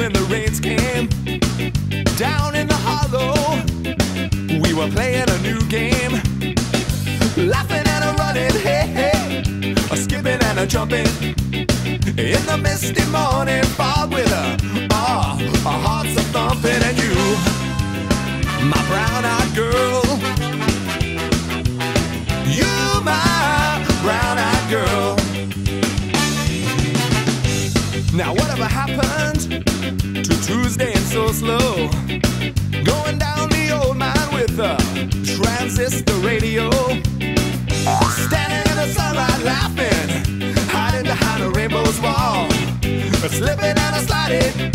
when the rains came. Down in the hollow, we were playing a new game. Laughing and a running, hey, hey. A skipping and a jumping. In the misty morning fog with a, ah, our hearts are thumping. And you, my brown eyed girl. You, my brown eyed girl. Now, whatever happened? Slow? Going down the old mine with a transistor radio. Standing in the sunlight laughing, hiding behind a rainbow's wall. Slipping and a sliding